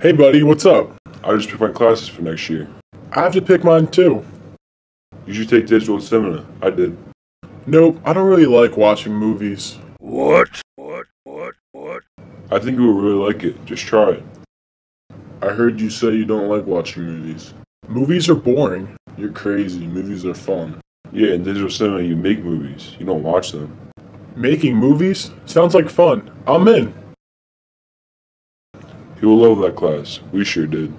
Hey buddy, what's up? I just picked my classes for next year. I have to pick mine too. You should take digital cinema. I did. Nope, I don't really like watching movies. What? What? What? What? I think you would really like it. Just try it. I heard you say you don't like watching movies. Movies are boring. You're crazy. Movies are fun. Yeah, in digital cinema, you make movies. You don't watch them. Making movies? Sounds like fun. I'm in. You will love that class. We sure did.